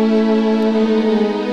Música